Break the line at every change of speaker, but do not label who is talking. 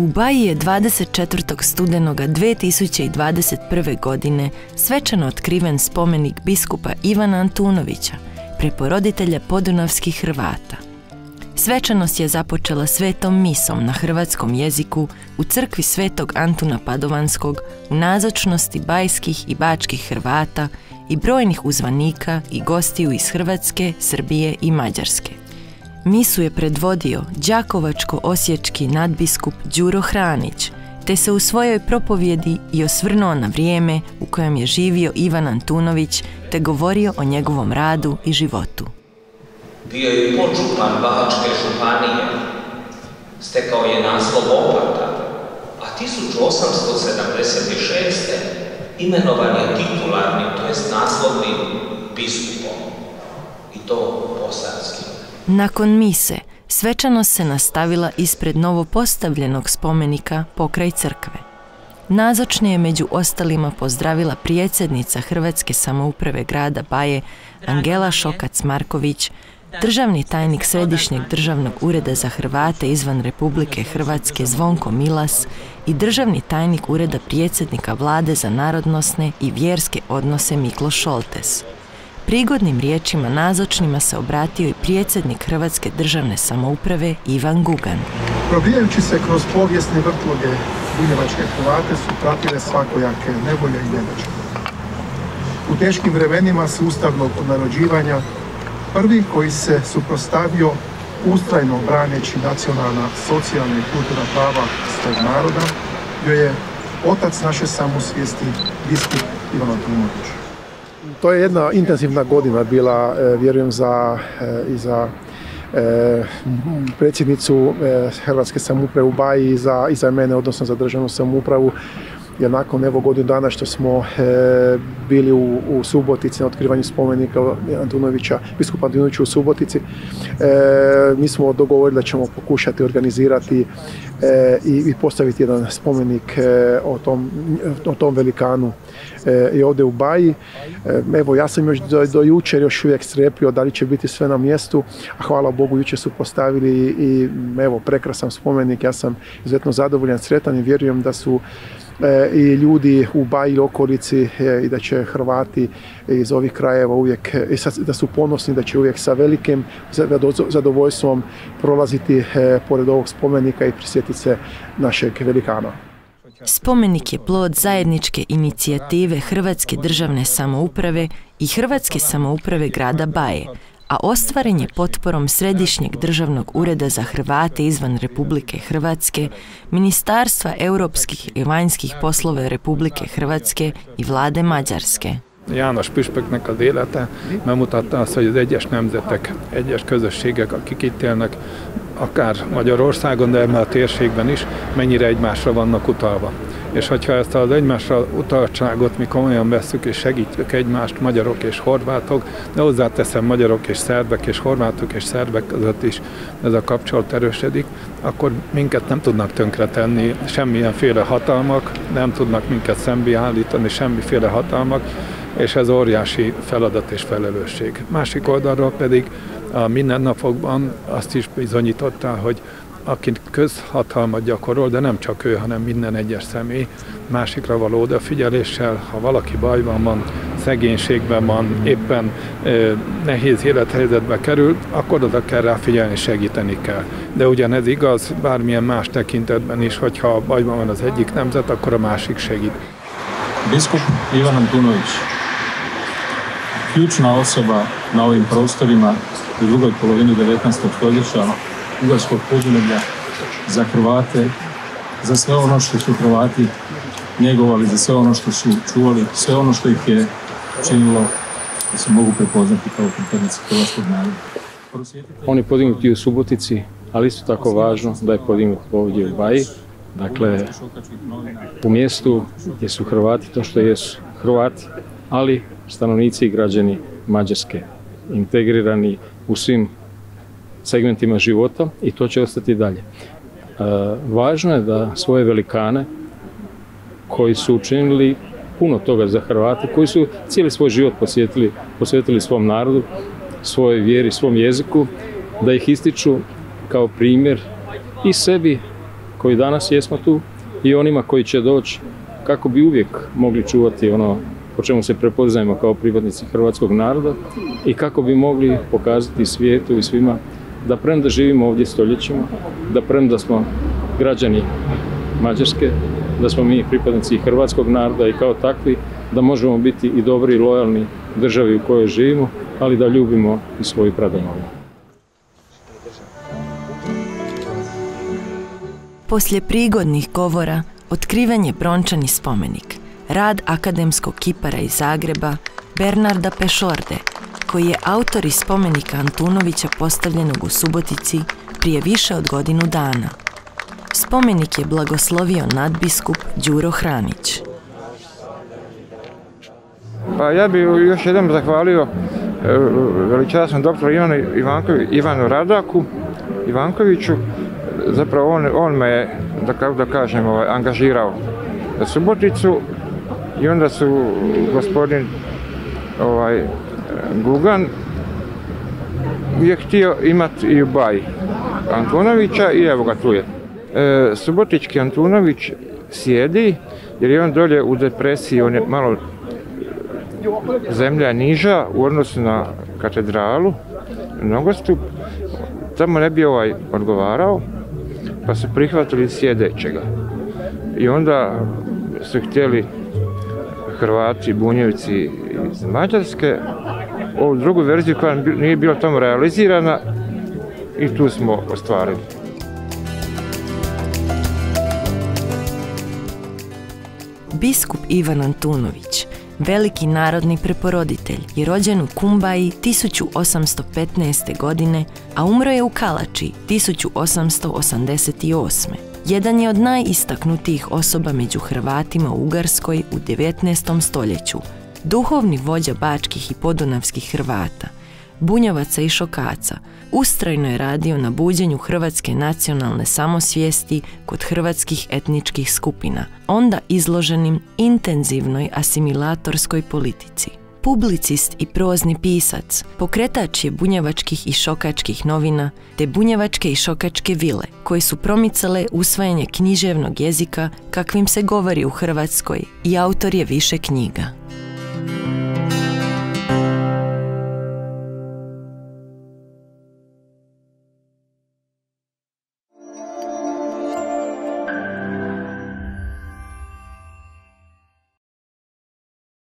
U Baji je 24. studenoga 2021. godine svečano otkriven spomenik biskupa Ivana Antunovića, preporoditelja podunavskih Hrvata. Svečanost je započela svetom misom na hrvatskom jeziku u crkvi svetog Antuna Padovanskog u nazočnosti bajskih i bačkih Hrvata i brojnih uzvanika i gostiju iz Hrvatske, Srbije i Mađarske. Misu je predvodio Đakovačko-osječki nadbiskup Đuro Hranić, te se u svojoj propovjedi i osvrnuo na vrijeme u kojem je živio Ivan Antunović, te govorio o njegovom radu i životu.
Bio je počupan Bahačke županije, stekao je naslov opata, a 1876. imenovan je titularnim, to jest naslovnim biskupom, i to posadskim.
Nakon mise, svečano se nastavila ispred novopostavljenog spomenika pokraj crkve. Nazočne je među ostalima pozdravila prijedsjednica Hrvatske samouprave grada Baje Angela Šokac-Marković, državni tajnik Središnjeg državnog ureda za Hrvate izvan Republike Hrvatske Zvonko Milas i državni tajnik ureda prijedsjednika vlade za narodnosne i vjerske odnose Miklo Šoltes. Prigodnim riječima nazočnima se obratio i prijedsjednik Hrvatske državne samouprave Ivan Gugan.
Probijajući se kroz povijesne vrtloge Bunjevačke Hrvate su pratile svakojake nevolje i nedaće. U teškim vremenima sustavnog narođivanja prvi koji se suprostavio ustrajno braneći nacionalna, socijalna i kulturna prava svog naroda bio je otac naše samosvijesti, biskup Ivan Antunović. To je jedna intenzivna godina bila, e, vjerujem, za, e, i za e, predsjednicu Hrvatske samouprave u Baji i za, i za mene, odnosno za državnu samoupravu jer nakon evo godinu dana što smo bili u, u Subotici na otkrivanju spomenika Antunovića, biskupa Antunovića u Subotici, mi smo dogovorili da ćemo pokušati organizirati i, i postaviti jedan spomenik o tom, o tom velikanu E, i ovdje u Baji. E, evo, ja sam još do, do jučer još uvijek strepio da li će biti sve na mjestu, a hvala Bogu jučer su postavili i evo, prekrasan spomenik. Ja sam izuzetno zadovoljan, sretan i vjerujem da su e, i ljudi u Baji okolici i da će Hrvati iz ovih krajeva uvijek, da su ponosni, da će uvijek sa velikim zadovoljstvom prolaziti pored ovog spomenika i prisjetiti se našeg velikana.
Spomenik je plod zajedničke inicijative Hrvatske državne samouprave i Hrvatske samouprave grada Baje, a ostvaren je potporom Središnjeg državnog ureda za Hrvate izvan Republike Hrvatske, Ministarstva europskih i vanjskih poslova Republike Hrvatske i vlade Mađarske.
János püspöknek az élete bemutatta azt, hogy az egyes nemzetek, egyes közösségek, akik itt élnek, akár Magyarországon, de ebben a térségben is, mennyire egymásra vannak utalva. És hogyha ezt az egymásra utaltságot mi komolyan vesszük és segítjük egymást, magyarok és horvátok, de hozzáteszem magyarok és szerbek és horvátok és szerbek között is ez a kapcsolat erősödik, akkor minket nem tudnak tönkretenni semmilyenféle hatalmak, nem tudnak minket szembeállítani semmiféle hatalmak, és ez óriási feladat és felelősség. Másik oldalról pedig a mindennapokban azt is bizonyította, hogy aki közhatalmat gyakorol, de nem csak ő, hanem minden egyes személy, másikra való odafigyeléssel, ha valaki bajban van, szegénységben van, éppen ö, nehéz élethelyzetbe kerül, akkor oda kell rá figyelni, segíteni kell. De ugyanez igaz bármilyen más tekintetben is, hogyha bajban van az egyik nemzet, akkor a másik segít.
Biskup Ivan Antunović, ključna osoba na ovim prostorima u drugoj polovini 19. stoljeća Ugarskog podunevlja za Hrvate, za sve ono što su Hrvati njegovali, za sve ono što su čuvali, sve ono što ih je činilo da se mogu prepoznati kao pripadnici hrvatskog naroda.
On je podignut u Subotici, ali isto tako važno da je podignut ovdje u Baji, dakle u mjestu gdje su Hrvati to što jesu Hrvati, ali stanovnici i građani Mađarske integrirani u svim segmentima života i to će ostati dalje. E, važno je da svoje velikane koji su učinili puno toga za Hrvate, koji su cijeli svoj život posvetili, posvetili svom narodu, svojoj vjeri, svom jeziku, da ih ističu kao primjer i sebi koji danas jesmo tu i onima koji će doći kako bi uvijek mogli čuvati ono po čemu se prepoznajemo kao pripadnici hrvatskog naroda i kako bi mogli pokazati svijetu i svima da premda živimo ovdje stoljećima, da premda smo građani Mađarske, da smo mi pripadnici hrvatskog naroda i kao takvi da možemo biti i dobri i lojalni državi u kojoj živimo, ali da ljubimo i svoju pradomovinu.
Poslije prigodnih govora otkriven je brončani spomenik, rad akademskog kipara iz Zagreba Bernarda Pešorde, koji je autor iz spomenika Antunovića postavljenog u Subotici prije više od godinu dana. Spomenik je blagoslovio nadbiskup Đuro Hranić.
Pa ja bih još jednom zahvalio e, veličasnom doktoru Ivanu, Ivankovi, Ivanu Radaku, Ivankoviću. Zapravo on, on me je, da, kako da kažem, ovaj, angažirao za Suboticu i onda su gospodin ovaj, Gugan je htio imati i u Baji Antunovića i evo ga tu je. E, Subotički Antunović sjedi jer je on dolje u depresiji, on je malo zemlja niža u odnosu na katedralu, nogostup, tamo ne bi ovaj odgovarao, pa su prihvatili sjedećega. I onda su htjeli Hrvati, Bunjevci iz Mađarske, ovu drugu verziju koja nije bila tamo realizirana i tu smo ostvarili.
Biskup Ivan Antunović veliki narodni preporoditelj je rođen u Kumbaji 1815. godine, a umro je u Kalači 1888. Jedan je od najistaknutijih osoba među Hrvatima u Ugarskoj u 19. stoljeću, duhovni vođa bačkih i podunavskih Hrvata, bunjevaca i šokaca, ustrajno je radio na buđenju hrvatske nacionalne samosvijesti kod hrvatskih etničkih skupina, onda izloženim intenzivnoj asimilatorskoj politici. Publicist i prozni pisac, pokretač je bunjevačkih i šokačkih novina, te bunjevačke i šokačke vile, koje su promicale usvajanje književnog jezika kakvim se govori u Hrvatskoj i autor je više knjiga.